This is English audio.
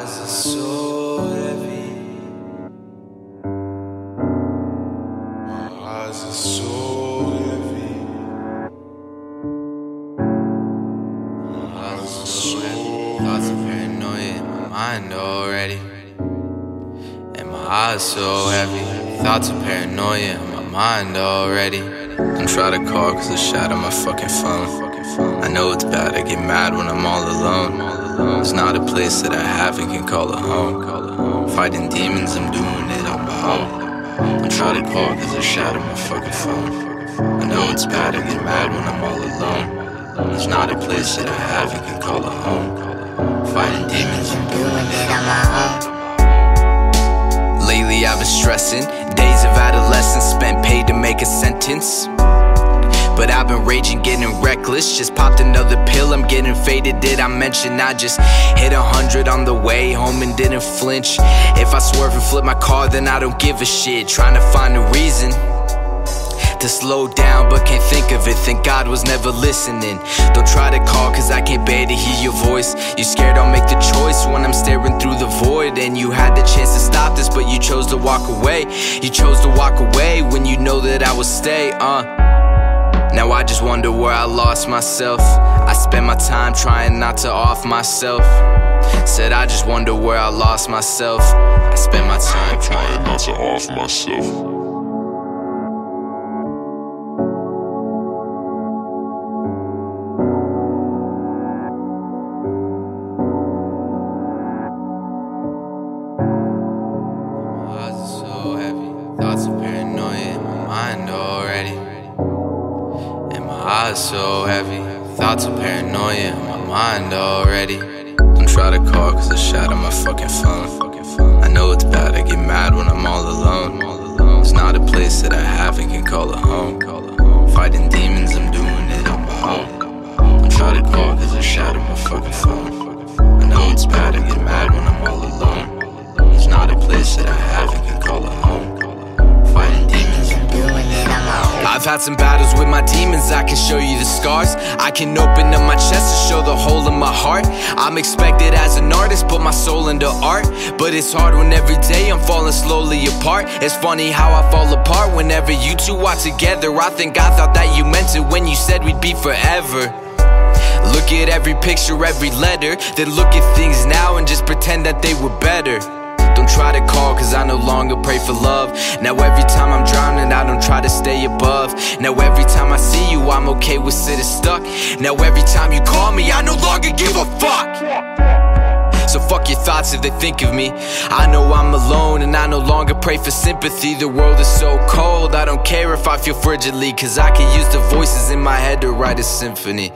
eyes are so heavy. My eyes are so heavy. My eyes are so heavy. Thoughts of paranoia in my mind already. And my eyes so heavy. Thoughts of paranoia in my mind already. Don't try to call cause I shot on my fucking phone. I know it's bad, I get mad when I'm all alone. It's not a place that I have and can call a home. Fighting demons, I'm doing it on my own. Don't try to call cause I on my fucking phone. I know it's bad, I get mad when I'm all alone. It's not a place that I have and can call a home. Fighting demons, I'm doing it on my own. Lately I've been stressing. Days of adolescence spent paid to make a sentence. Raging, getting reckless. Just popped another pill, I'm getting faded. Did I mention I just hit a hundred on the way home and didn't flinch? If I swerve and flip my car, then I don't give a shit. Trying to find a reason to slow down, but can't think of it. Think God was never listening. Don't try to call, cause I can't bear to hear your voice. You scared I'll make the choice when I'm staring through the void. And you had the chance to stop this, but you chose to walk away. You chose to walk away when you know that I would stay, uh. Now I just wonder where I lost myself. I spend my time trying not to off myself. Said I just wonder where I lost myself. I spend my time trying not to off myself. My eyes are so heavy, thoughts of paranoia in my mind already. So heavy, thoughts of paranoia in my mind already. Don't try to call cause I shot on my fucking phone. I know it's bad, I get mad when I'm all alone. It's not a place that I have and can call a home. Fighting demons, I'm doing it on my own. Don't try to call cause I shot on my fucking phone. I know it's bad, I get mad when I'm all alone. It's not a place that I I've had some battles with my demons, I can show you the scars. I can open up my chest to show the hole in my heart. I'm expected as an artist, put my soul into art. But it's hard when every day I'm falling slowly apart. It's funny how I fall apart whenever you two are together. I think I thought that you meant it when you said we'd be forever. Look at every picture, every letter, then look at things now and just pretend that they were better. Try to call cause I no longer pray for love. Now every time I'm drowning I don't try to stay above. Now every time I see you I'm okay with sitting stuck. Now every time you call me I no longer give a fuck. So fuck your thoughts if they think of me. I know I'm alone and I no longer pray for sympathy. The world is so cold I don't care if I feel frigidly Cause I can use the voices in my head to write a symphony